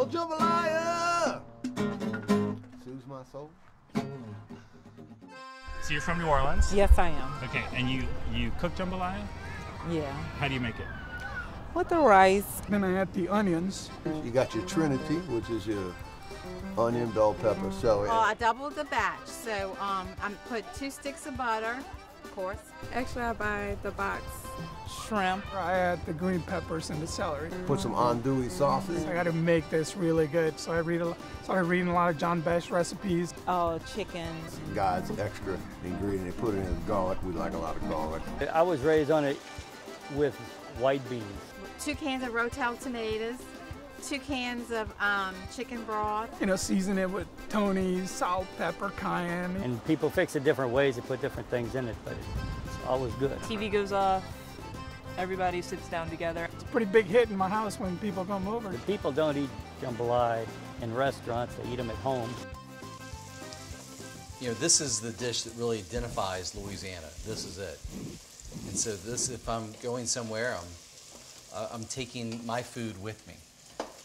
Oh, jambalaya! Soothes my soul. So you're from New Orleans? Yes, I am. Okay, and you you cook jambalaya? Yeah. How do you make it? With the rice. Then I add the onions. You got your Trinity, which is your onion, bell pepper, celery. Oh, I doubled the batch, so um, I put two sticks of butter, of course. Actually, I buy the box. Shrimp. I add the green peppers and the celery. Put some mm-hmm. andouille mm-hmm. sauces. I got to make this really good. So I read a, started reading a lot of John Besh recipes. Oh, chicken. God's extra ingredient. They put it in garlic. We like a lot of garlic. I was raised on it with white beans. Two cans of Rotel tomatoes, two cans of um, chicken broth. You know, season it with Tony's, salt, pepper, cayenne. And people fix it different ways, they put different things in it, but it's always good. TV goes off, everybody sits down together. It's a pretty big hit in my house when people come over. The people don't eat jambalaya in restaurants, they eat them at home. You know, this is the dish that really identifies Louisiana. This is it. And so this, if I'm going somewhere, I'm, uh, I'm taking my food with me.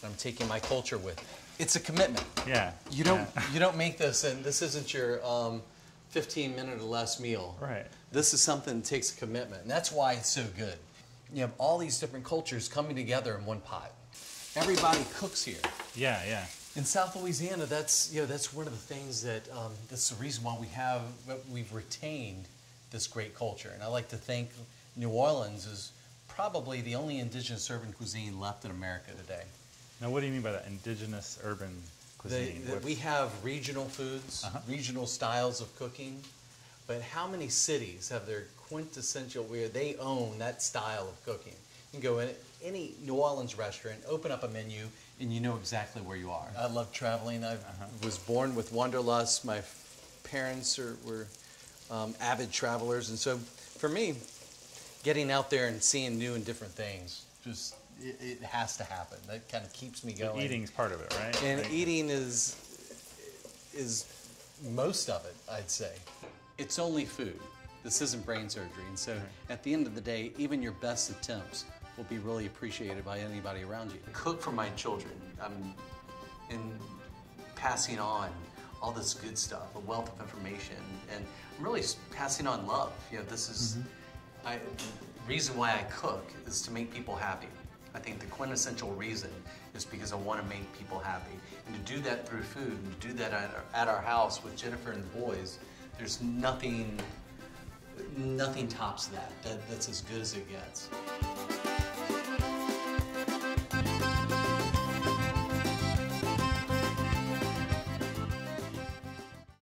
I'm taking my culture with. It's a commitment. Yeah. You don't, yeah. you don't make this, and this isn't your um, 15 minute or less meal. Right. This is something that takes a commitment, and that's why it's so good. You have all these different cultures coming together in one pot. Everybody cooks here. Yeah, yeah. In South Louisiana, that's you know that's one of the things that um, that's the reason why we have we've retained this great culture, and I like to think New Orleans is probably the only indigenous urban cuisine left in America today. Now, what do you mean by that? Indigenous urban cuisine? that What- we have regional foods, Uh-huh. regional styles of cooking, but how many cities have their quintessential where they own that style of cooking? You can go in any New Orleans restaurant, open up a menu, and you know exactly where you are. I love traveling. I was born with wanderlust. My parents are, were um, avid travelers, and so for me, getting out there and seeing new and different things just it, it has to happen. That kind of keeps me so going. eating's part of it, right? And Right. eating is is most of it, I'd say. It's only food. This isn't brain surgery. And so at the end of the day, even your best attempts will be really appreciated by anybody around you. Cook for my children. I'm in passing on all this good stuff, a wealth of information, and I'm really passing on love. You know, this is mm-hmm. I, the reason why I cook is to make people happy. I think the quintessential reason is because I want to make people happy. And to do that through food, and to do that at our, at our house with Jennifer and the boys, there's nothing, nothing tops that. that. That's as good as it gets.